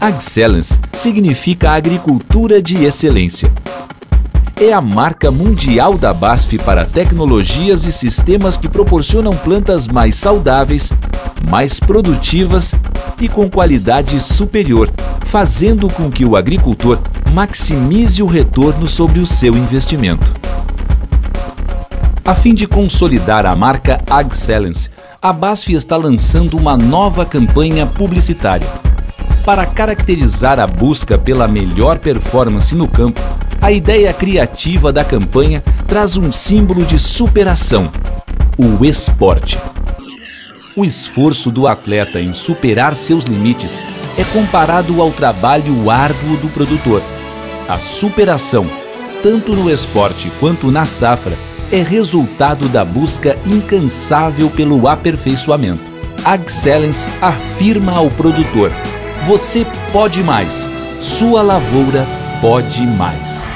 Excellence significa agricultura de excelência. É a marca mundial da BASF para tecnologias e sistemas que proporcionam plantas mais saudáveis, mais produtivas e com qualidade superior, fazendo com que o agricultor maximize o retorno sobre o seu investimento. A fim de consolidar a marca Excellence, a BASF está lançando uma nova campanha publicitária. Para caracterizar a busca pela melhor performance no campo, a ideia criativa da campanha traz um símbolo de superação: o esporte. O esforço do atleta em superar seus limites é comparado ao trabalho árduo do produtor. A superação, tanto no esporte quanto na safra, é resultado da busca incansável pelo aperfeiçoamento. Excellence afirma ao produtor: você pode mais, sua lavoura pode mais.